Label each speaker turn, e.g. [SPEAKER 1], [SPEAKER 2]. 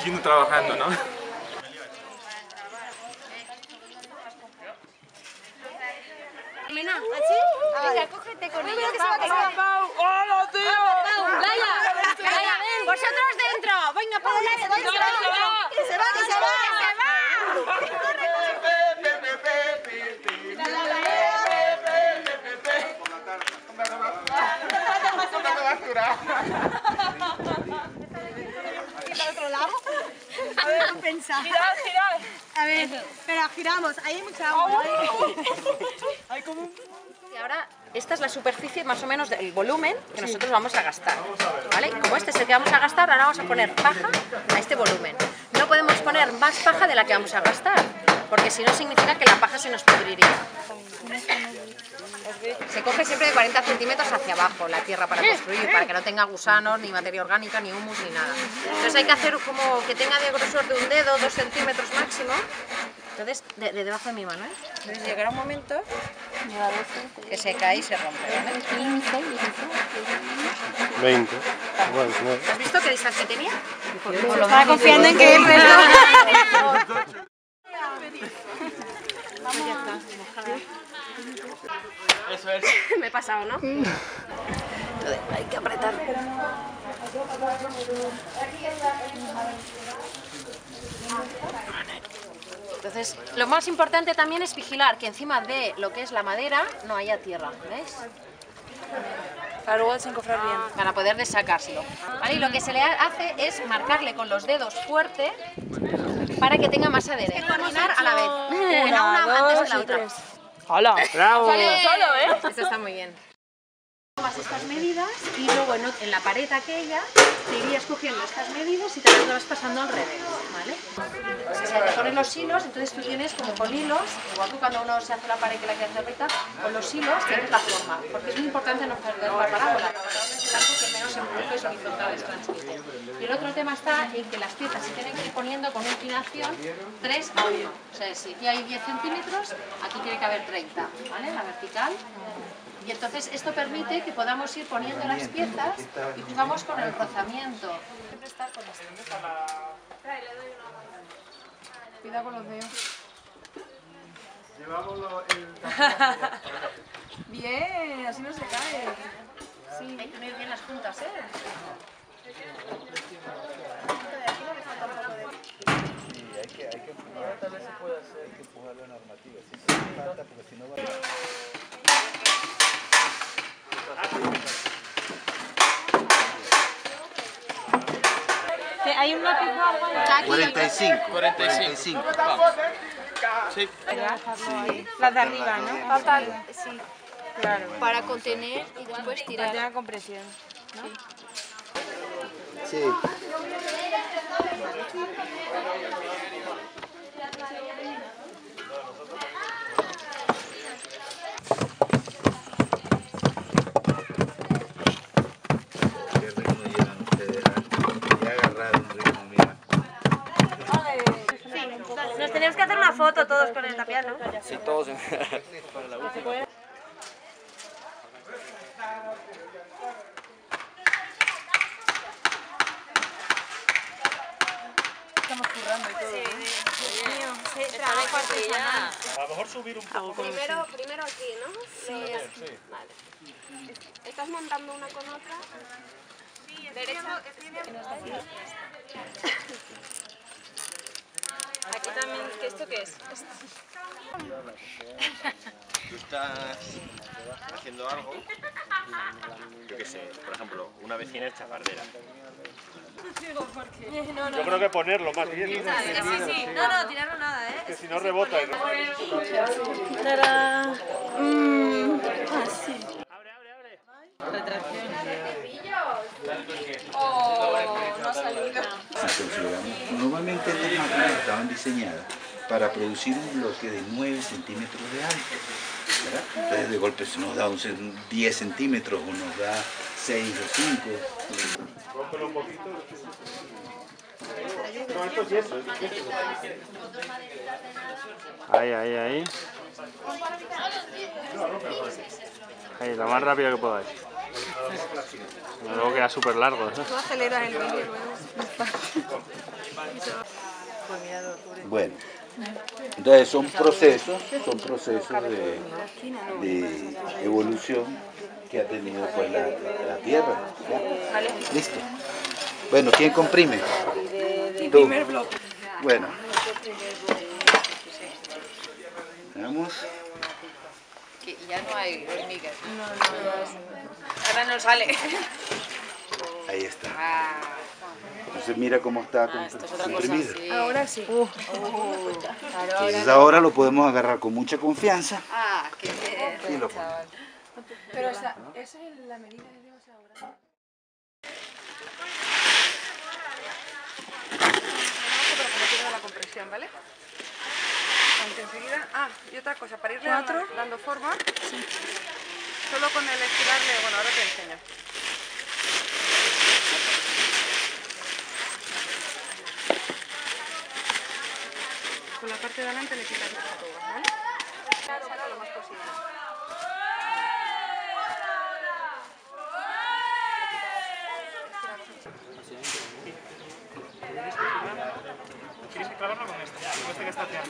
[SPEAKER 1] trabajando, ¿no?
[SPEAKER 2] Mena, ¿así? Venga, cógete con ella.
[SPEAKER 1] ¡Hola, tío!
[SPEAKER 2] Laia, Laia, ven. Vosotros dentro. Venga, para dentro. Que se va, que se va, que se va.
[SPEAKER 3] A ver, pensar.
[SPEAKER 4] Girad, girad.
[SPEAKER 3] A ver, espera, giramos. Ahí hay mucha agua.
[SPEAKER 2] Y ahora, esta es la superficie más o menos del volumen que nosotros vamos a gastar. ¿Vale? Como este es el que vamos a gastar, ahora vamos a poner paja a este volumen. No podemos poner más paja de la que vamos a gastar, porque si no significa que la paja se nos pudriría. Se coge siempre de 40 centímetros hacia abajo la tierra para construir, para que no tenga gusanos, ni materia orgánica, ni humus, ni nada. Entonces hay que hacer como que tenga de grosor de un dedo, dos centímetros máximo. Entonces, de, de debajo de mi mano, ¿eh? Entonces llegará un momento que se cae y se rompe, ¿vale?
[SPEAKER 5] 20. Igual, no.
[SPEAKER 2] ¿Has visto qué distancia tenía?
[SPEAKER 3] Estaba confiando en que él
[SPEAKER 1] Eso es.
[SPEAKER 2] Me he pasado, ¿no? Entonces, hay que apretar. Entonces, lo más importante también es vigilar que encima de lo que es la madera no haya tierra, ¿ves?
[SPEAKER 4] Para luego desencofrar bien.
[SPEAKER 2] Para poder desacárselo. ¿Vale? Y lo que se le hace es marcarle con los dedos fuerte para que tenga más adherencia. Caminar a la vez. No una antes de la otra.
[SPEAKER 4] ¡Hala!
[SPEAKER 1] ¡Bravo!
[SPEAKER 4] Solo, ¿eh?
[SPEAKER 2] Esto está muy bien. Tomas estas medidas y luego en, en la pared aquella te irías cogiendo estas medidas y te las vas pasando al revés, ¿vale? Si se te ponen los hilos, entonces tú tienes como con hilos, igual que cuando uno se hace la pared que la hacer recta, con los hilos tienes la forma, porque es muy importante no perder la parábola. Que menos transmite. Y el otro tema está en que las piezas se tienen que ir poniendo con inclinación 3 a 1. O sea, si aquí hay 10 centímetros, aquí tiene que haber 30, ¿vale? La vertical. Y entonces esto permite que podamos ir poniendo las piezas y jugamos con el rozamiento. Siempre estar con esto. Cuidado con los dedos.
[SPEAKER 4] Bien, así no se cae.
[SPEAKER 2] Sí. Hay que unir bien las puntas, ¿eh?
[SPEAKER 6] Sí, hay que, hay que empujar. Tal vez se puede hacer que empujar la normativa. Sí, sí, falta porque si no va
[SPEAKER 3] Hay un lápiz o algo ahí.
[SPEAKER 6] 45.
[SPEAKER 1] 45. Sí.
[SPEAKER 4] Las de arriba, ¿no?
[SPEAKER 3] Falta, sí.
[SPEAKER 4] Claro.
[SPEAKER 2] Para contener y después tirar.
[SPEAKER 4] tenga compresión.
[SPEAKER 6] Sí. Qué ritmo llevan ustedes, ¿ah? Ya agarraron un ritmo, mira.
[SPEAKER 3] Nos tenemos que hacer una foto todos con el tapial, ¿no?
[SPEAKER 1] Sí, todos.
[SPEAKER 4] Estamos currando y todo.
[SPEAKER 3] Sí, trabajo artesanal.
[SPEAKER 5] A lo mejor subir un poco.
[SPEAKER 7] Primero, primero aquí, ¿no? Sí, Vale. ¿Estás montando una con otra? Sí, Derecha. Aquí también, ¿qué ¿esto qué es?
[SPEAKER 8] tú estás haciendo algo, yo qué sé, por ejemplo, una vecina es chapardera.
[SPEAKER 5] Yo creo que ponerlo más bien. ¿no?
[SPEAKER 3] Sí, sí. No, no, tirarlo nada, ¿eh?
[SPEAKER 5] Que si no rebota. ¿no?
[SPEAKER 6] Consideramos- Normalmente estas máquinas estaban diseñadas para producir un bloque de 9 centímetros de alto. ¿verdad? Entonces de golpe se nos da un cen- 10 centímetros o nos da 6 o 5.
[SPEAKER 5] Rómpelo un poquito. No, esto es yeso. esto es yeso. Ahí, ahí, ahí. Ahí, lo más rápido que podáis. Luego queda súper largo. ¿eh?
[SPEAKER 4] Tú aceleras el vídeo luego.
[SPEAKER 6] Bueno, entonces son procesos, son procesos de, de evolución que ha tenido pues la, la Tierra. ¿ya? Listo. Bueno, ¿quién comprime? Tú. Bueno. Veamos.
[SPEAKER 2] Que ya no hay hormigas. Ahora no sale.
[SPEAKER 6] Ahí está.
[SPEAKER 2] Ah,
[SPEAKER 6] Entonces mira cómo está
[SPEAKER 2] ah, esto es
[SPEAKER 6] comprimido.
[SPEAKER 2] Sí.
[SPEAKER 4] Ahora sí.
[SPEAKER 2] Claro,
[SPEAKER 6] Entonces
[SPEAKER 2] ahora-
[SPEAKER 6] ahora lo podemos agarrar con mucha confianza
[SPEAKER 2] Ah, qué bien.
[SPEAKER 6] y lo.
[SPEAKER 4] Pero esa, esa es la medida que no pierda la compresión, ¿vale? Aunque enseguida... Ah, y otra cosa, para irle dando, dando forma, solo con el estirarle... Bueno, ahora te enseño. Con la parte de adelante le quitas las arrugas, ¿vale? Lo más posible.
[SPEAKER 5] Clavarlo con este, con este está hacia.